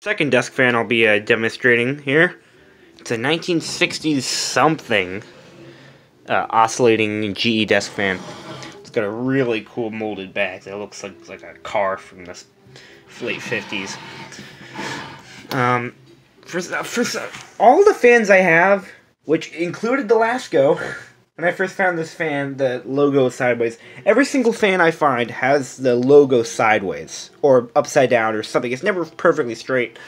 Second desk fan I'll be uh, demonstrating here. It's a 1960s something uh, oscillating GE desk fan. It's got a really cool molded back that looks like like a car from the late 50s. Um, for, for all the fans I have, which included the Lasko, when I first found this fan, the logo sideways. Every single fan I find has the logo sideways or upside down or something. It's never perfectly straight.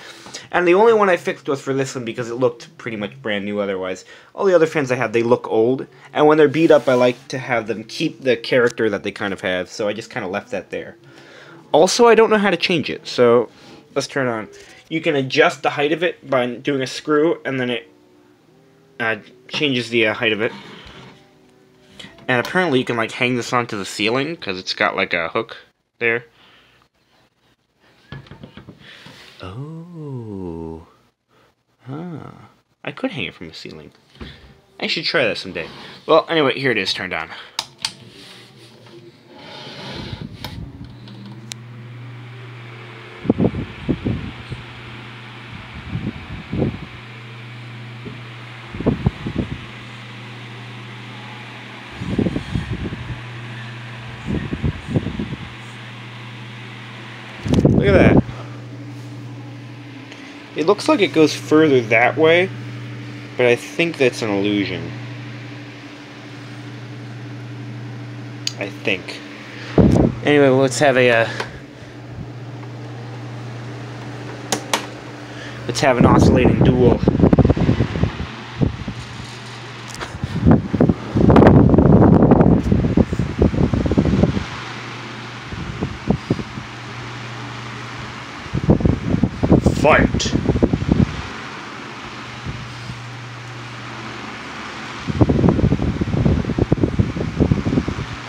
And the only one I fixed was for this one because it looked pretty much brand new otherwise. All the other fans I have, they look old. And when they're beat up, I like to have them keep the character that they kind of have. So I just kind of left that there. Also, I don't know how to change it. So let's turn on. You can adjust the height of it by doing a screw and then it uh, changes the uh, height of it. And apparently you can like hang this onto the ceiling because it's got like a hook there. Oh. Huh. I could hang it from the ceiling. I should try that someday. Well, anyway, here it is turned on. Look at that. It looks like it goes further that way, but I think that's an illusion. I think. Anyway, let's have a uh, let's have an oscillating duel. Fight!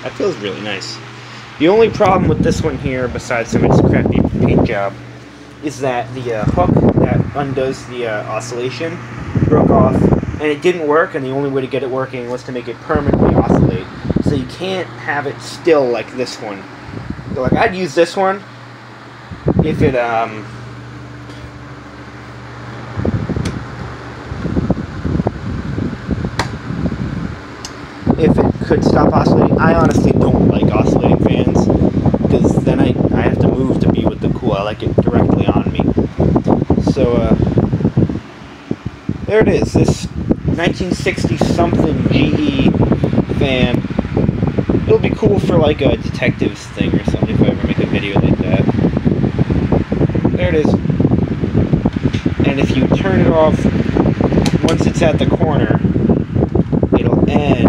That feels really nice. The only problem with this one here, besides some its crappy paint job, is that the uh, hook that undoes the uh, oscillation broke off, and it didn't work, and the only way to get it working was to make it permanently oscillate. So you can't have it still like this one. So, like, I'd use this one if it, um, if it could stop oscillating. I honestly don't like oscillating fans because then I, I have to move to be with the cool. I like it directly on me. So, uh, there it is. This 1960 something GE fan. It'll be cool for like a detectives thing or something if I ever make a video like that. There it is. And if you turn it off once it's at the corner, it'll end